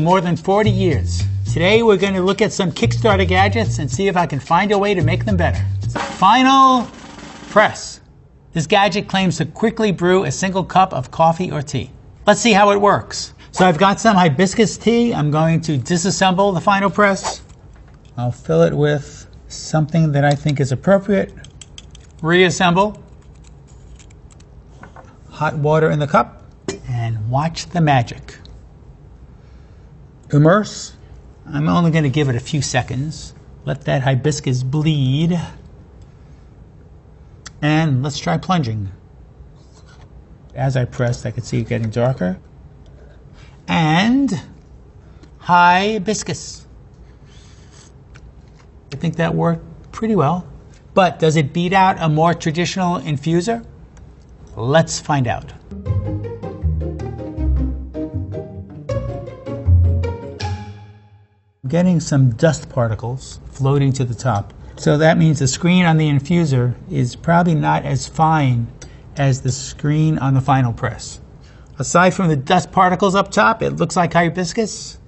more than 40 years. Today we're going to look at some Kickstarter gadgets and see if I can find a way to make them better. Final press. This gadget claims to quickly brew a single cup of coffee or tea. Let's see how it works. So I've got some hibiscus tea. I'm going to disassemble the final press. I'll fill it with something that I think is appropriate. Reassemble. Hot water in the cup. And watch the magic. Immerse. I'm only going to give it a few seconds. Let that hibiscus bleed. And let's try plunging. As I pressed, I could see it getting darker. And hibiscus. I think that worked pretty well. But does it beat out a more traditional infuser? Let's find out. Getting some dust particles floating to the top. So that means the screen on the infuser is probably not as fine as the screen on the final press. Aside from the dust particles up top, it looks like hibiscus.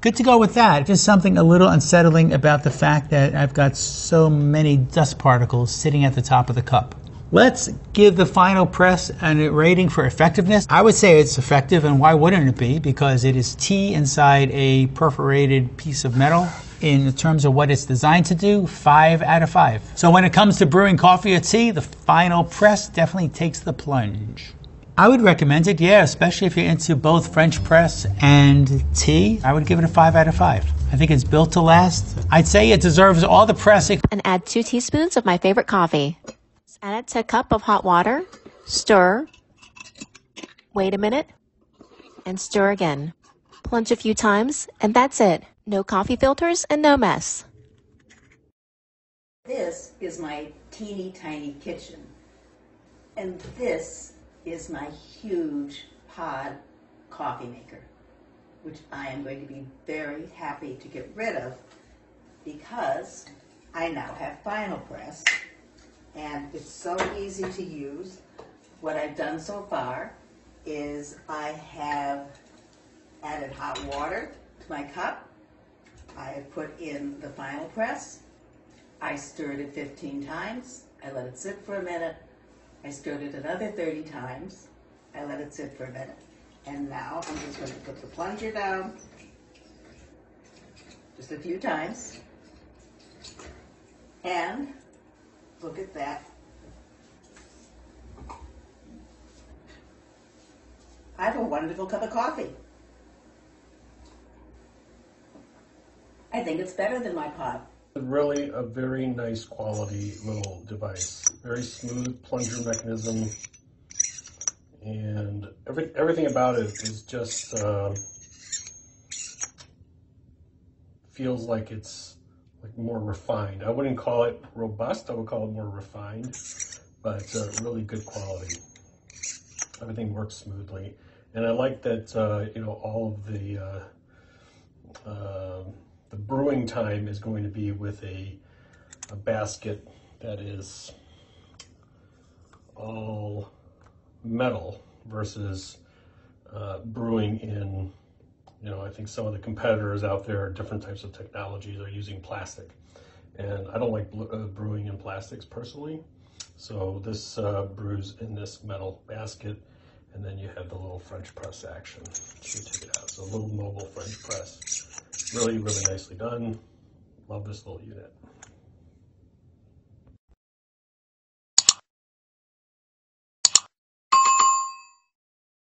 Good to go with that. Just something a little unsettling about the fact that I've got so many dust particles sitting at the top of the cup. Let's give the final press a rating for effectiveness. I would say it's effective, and why wouldn't it be? Because it is tea inside a perforated piece of metal. In terms of what it's designed to do, five out of five. So when it comes to brewing coffee or tea, the final press definitely takes the plunge. I would recommend it, yeah, especially if you're into both French press and tea. I would give it a five out of five. I think it's built to last. I'd say it deserves all the press. It- and add two teaspoons of my favorite coffee. Add it to a cup of hot water, stir, wait a minute, and stir again. Plunge a few times, and that's it. No coffee filters and no mess. This is my teeny tiny kitchen. And this is my huge pod coffee maker, which I am going to be very happy to get rid of because I now have Final Press and it's so easy to use. What I've done so far is I have added hot water to my cup. I have put in the final press. I stirred it 15 times. I let it sit for a minute. I stirred it another 30 times. I let it sit for a minute. And now I'm just going to put the plunger down just a few times. And Look at that. I have a wonderful cup of coffee. I think it's better than my pot. Really a very nice quality little device. Very smooth plunger mechanism. And every, everything about it is just uh, feels like it's like more refined. I wouldn't call it robust. I would call it more refined, but uh, really good quality. Everything works smoothly, and I like that uh, you know all of the uh, uh, the brewing time is going to be with a, a basket that is all metal versus uh, brewing in you know, I think some of the competitors out there, different types of technologies, are using plastic, and I don't like uh, brewing in plastics personally. So this uh, brews in this metal basket, and then you have the little French press action. So take it out. So a little mobile French press, really, really nicely done. Love this little unit.